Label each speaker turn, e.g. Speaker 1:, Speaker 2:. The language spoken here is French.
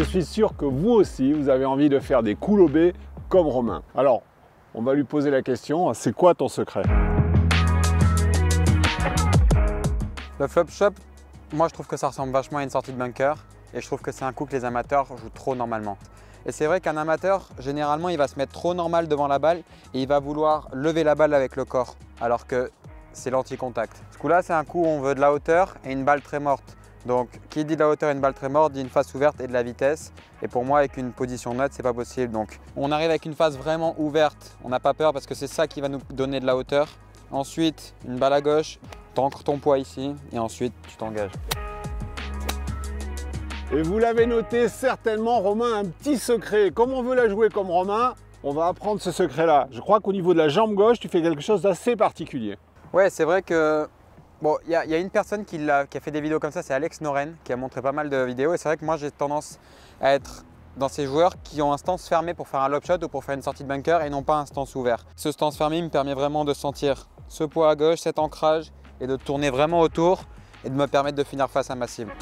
Speaker 1: suis sûr que vous aussi, vous avez envie de faire des coups lobés comme Romain. Alors, on va lui poser la question, c'est quoi ton secret?
Speaker 2: Le flop shop, moi je trouve que ça ressemble vachement à une sortie de bunker et je trouve que c'est un coup que les amateurs jouent trop normalement. Et c'est vrai qu'un amateur, généralement, il va se mettre trop normal devant la balle et il va vouloir lever la balle avec le corps, alors que c'est l'anti-contact. Ce coup-là, c'est un coup où on veut de la hauteur et une balle très morte. Donc, qui dit de la hauteur et une balle très morte dit une face ouverte et de la vitesse. Et pour moi, avec une position neutre, c'est pas possible. Donc, on arrive avec une face vraiment ouverte. On n'a pas peur parce que c'est ça qui va nous donner de la hauteur. Ensuite, une balle à gauche, t'ancres ton poids ici et ensuite tu t'engages.
Speaker 1: Et vous l'avez noté certainement, Romain, un petit secret. Comme on veut la jouer comme Romain, on va apprendre ce secret-là. Je crois qu'au niveau de la jambe gauche, tu fais quelque chose d'assez particulier.
Speaker 2: Ouais, c'est vrai que Bon, il y, a une personne qui a, fait des vidéos comme ça, c'est Alex Noren, qui a montré pas mal de vidéos. Et c'est vrai que moi, j'ai tendance à être dans ces joueurs qui ont un stance fermé pour faire un lob shot ou pour faire une sortie de bunker et non pas un stance ouvert. Ce stance fermé me permet vraiment de sentir ce poids à gauche, cet ancrage et de tourner vraiment autour et de me permettre de finir face à ma cible.